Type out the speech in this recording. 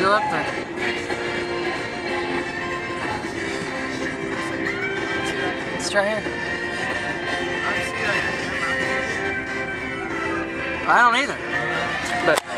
still up there. It's here. I don't either. But